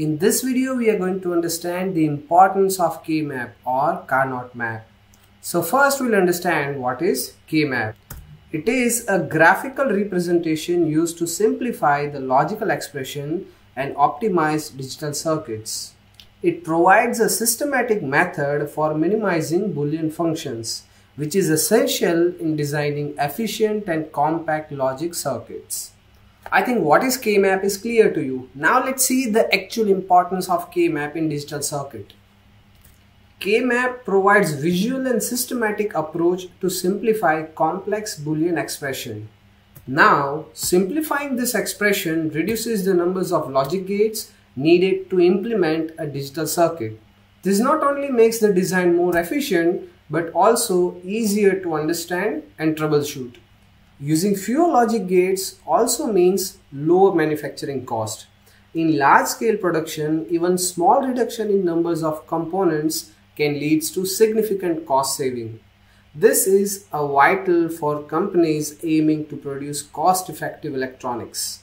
In this video, we are going to understand the importance of K-map or Karnaugh map. So first we'll understand what is K-map. It is a graphical representation used to simplify the logical expression and optimize digital circuits. It provides a systematic method for minimizing Boolean functions, which is essential in designing efficient and compact logic circuits. I think what is K-map is clear to you. Now let's see the actual importance of K-map in digital circuit. K-map provides visual and systematic approach to simplify complex Boolean expression. Now, simplifying this expression reduces the numbers of logic gates needed to implement a digital circuit. This not only makes the design more efficient, but also easier to understand and troubleshoot. Using fewer logic gates also means lower manufacturing cost. In large scale production, even small reduction in numbers of components can lead to significant cost saving. This is a vital for companies aiming to produce cost effective electronics.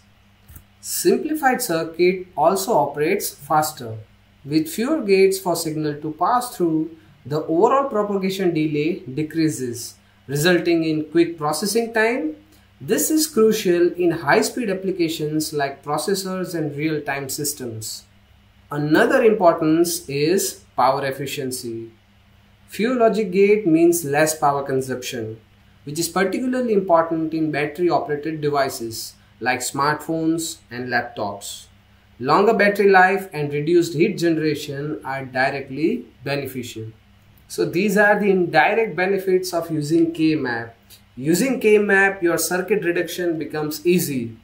Simplified circuit also operates faster. With fewer gates for signal to pass through, the overall propagation delay decreases resulting in quick processing time. This is crucial in high-speed applications like processors and real-time systems. Another importance is power efficiency. Few logic gate means less power consumption, which is particularly important in battery operated devices like smartphones and laptops. Longer battery life and reduced heat generation are directly beneficial. So these are the indirect benefits of using K-map. Using K-map, your circuit reduction becomes easy.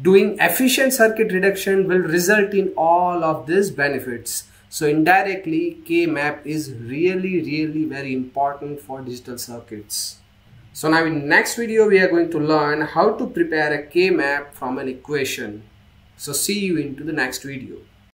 Doing efficient circuit reduction will result in all of these benefits. So indirectly, K-map is really, really very important for digital circuits. So now in next video, we are going to learn how to prepare a K-map from an equation. So see you into the next video.